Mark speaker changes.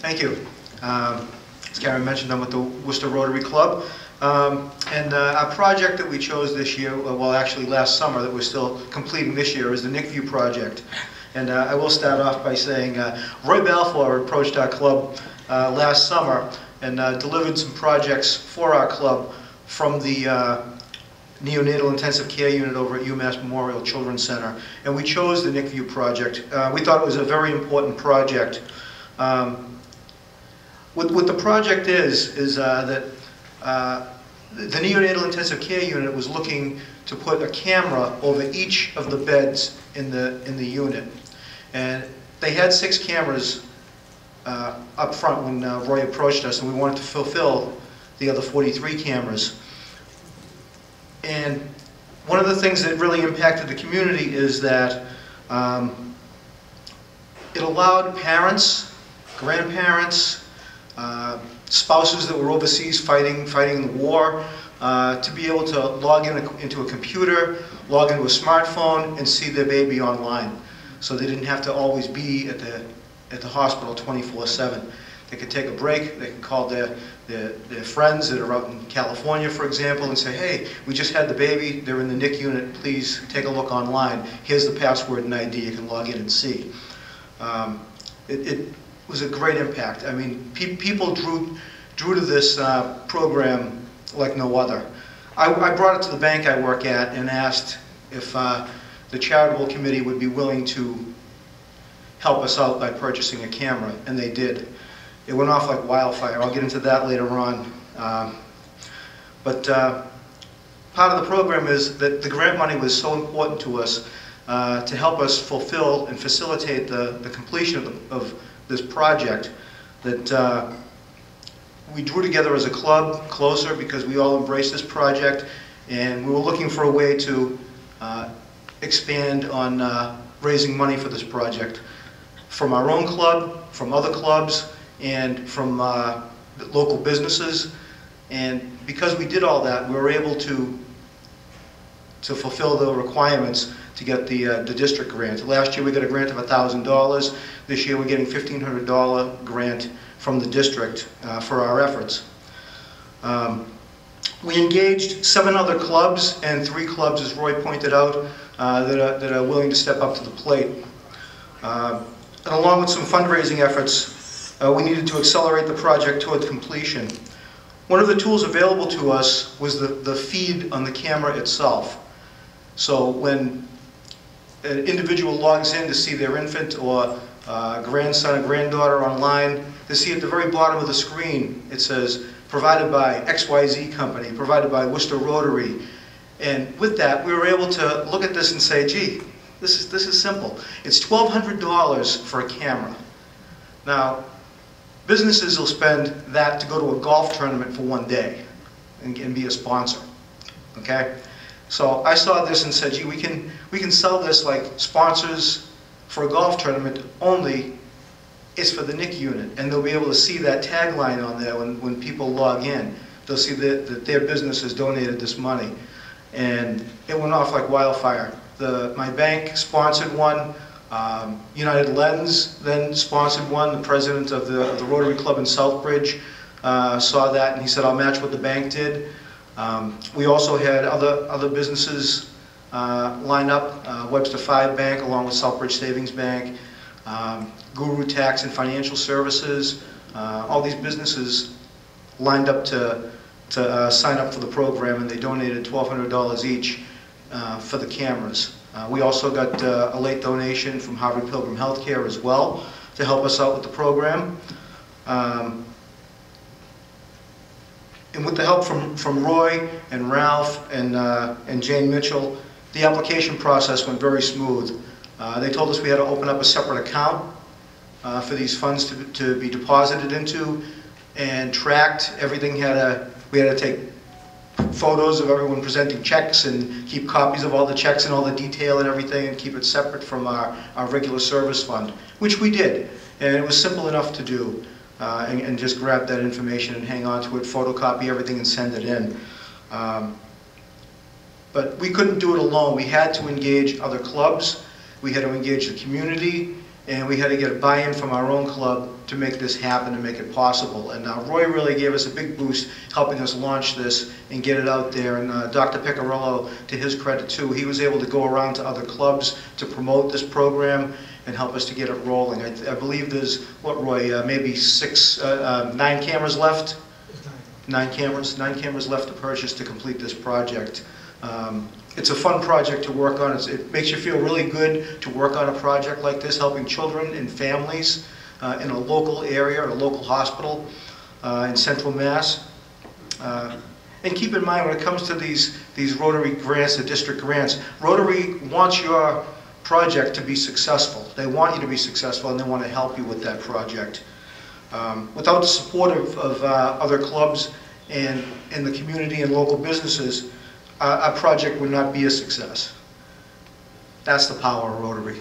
Speaker 1: Thank you. Um, As Karen mentioned, I'm with the Worcester Rotary Club. Um, And uh, our project that we chose this year, uh, well, actually last summer, that we're still completing this year, is the NICView project. And uh, I will start off by saying, uh, Roy Balfour approached our club uh, last summer and uh, delivered some projects for our club from the neonatal intensive care unit over at UMass Memorial Children's Center. And we chose the NICView project. We thought it was a very important project. Um, What, what the project is, is uh, that uh, the neonatal intensive care unit was looking to put a camera over each of the beds in the, in the unit. And they had six cameras uh, up front when uh, Roy approached us, and we wanted to fulfill the other 43 cameras. And one of the things that really impacted the community is that um, it allowed parents, grandparents, uh, spouses that were overseas fighting, fighting the war, uh, to be able to log in a- into a computer, log into a smartphone, and see their baby online. So they didn't have to always be at the, at the hospital 24/7. They could take a break, they could call their, their, their friends that are out in California, for example, and say, hey, we just had the baby, they're in the NIC unit, please take a look online. Here's the password and ID, you can log in and see. Um, It, it was a great impact. I mean, pe- people drew, drew to this uh, program like no other. I, I brought it to the bank I work at and asked if uh, the charitable committee would be willing to help us out by purchasing a camera, and they did. It went off like wildfire. I'll get into that later on. Um, But uh, part of the program is that the grant money was so important to us uh, to help us fulfill and facilitate the, the completion of, the, of this project that uh, we drew together as a club closer because we all embraced this project and we were looking for a way to uh, expand on uh, raising money for this project from our own club, from other clubs, and from uh, local businesses. And because we did all that, we were able to to fulfill the requirements to get the, uh, the district grant. Last year, we got a grant of $1,000. This year, we're getting $1,500 grant from the district uh, for our efforts. Um, We engaged seven other clubs and three clubs, as Roy pointed out, uh, that are, that are willing to step up to the plate. Uh, And along with some fundraising efforts, uh, we needed to accelerate the project toward completion. One of the tools available to us was the, the feed on the camera itself. So when an individual logs in to see their infant or uh, grandson or granddaughter online, they see at the very bottom of the screen, it says, provided by XYZ Company, provided by Worcester Rotary. And with that, we were able to look at this and say, gee, this is, this is simple. It's $1,200 for a camera. Now, businesses will spend that to go to a golf tournament for one day and, and be a sponsor, okay? So I saw this and said, gee, we can, we can sell this like sponsors for a golf tournament only, it's for the NIC unit, and they'll be able to see that tagline on there when, when people log in. They'll see that, that their business has donated this money. And it went off like wildfire. The, my bank sponsored one, um, United Lens then sponsored one, the president of the, of the Rotary Club in Southbridge uh, saw that, and he said, I'll match what the bank did. Um, We also had other, other businesses uh, line up, uh, Webster Five Bank along with Southbridge Savings Bank, um, Guru Tax and Financial Services, uh, all these businesses lined up to, to uh, sign up for the program, and they donated $1,200 each uh, for the cameras. Uh, We also got a late donation from Harvard Pilgrim Healthcare as well to help us out with the program. Um, and with the help from, from Roy and Ralph and, uh, and Jane Mitchell, the application process went very smooth. Uh, They told us we had to open up a separate account uh, for these funds to, to be deposited into and tracked. Everything had a, we had to take photos of everyone presenting checks and keep copies of all the checks and all the detail and everything and keep it separate from our, our regular service fund, which we did. And it was simple enough to do. Uh, and, and just grab that information and hang on to it, photocopy everything and send it in. Um, But we couldn't do it alone. We had to engage other clubs. We had to engage the community. and we had to get a buy-in from our own club to make this happen and make it possible. And uh, Roy really gave us a big boost, helping us launch this and get it out there. And uh, Dr. Picarillo, to his credit too, he was able to go around to other clubs to promote this program and help us to get it rolling. I I believe there's, what, Roy, uh, maybe six, uh, uh, nine cameras left? Nine cameras, nine cameras left to purchase to complete this project. Um, It's a fun project to work on, It's- it makes you feel really good to work on a project like this, helping children and families uh, in a local area, or a local hospital uh, in central Mass. Uh, And keep in mind, when it comes to these, these Rotary grants, the district grants, Rotary wants your project to be successful. They want you to be successful, and they want to help you with that project. Um, Without the support of, of uh, other clubs and, and the community and local businesses, uh, our project would not be a success. That's the power of Rotary.